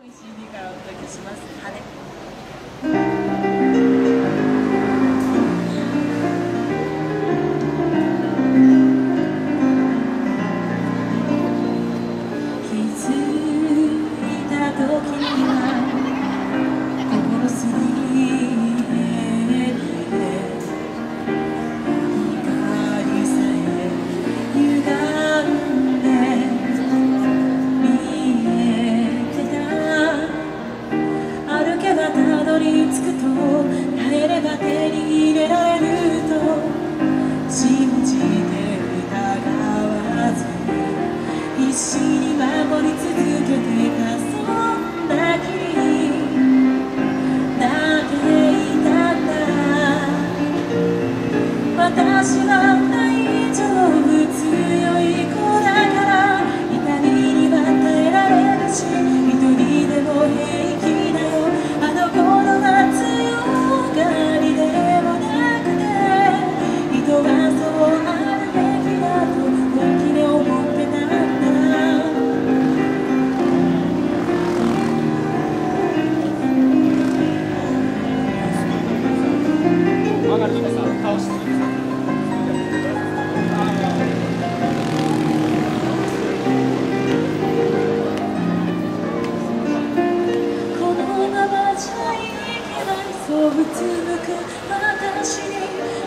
CD からお届けします。晴れ私は agradece うつむく私に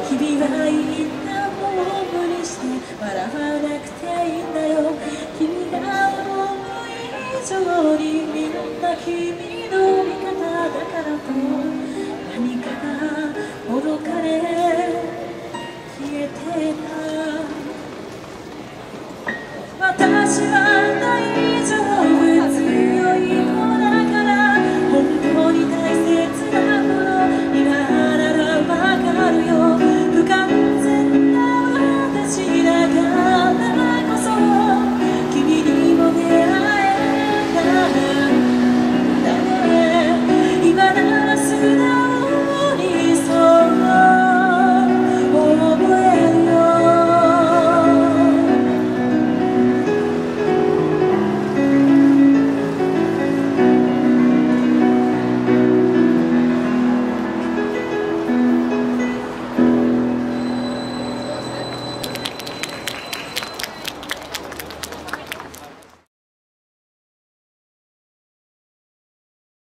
日々は言ったもう無理して笑わなくていいんだよ君が思う以上にみんな君の味方だからと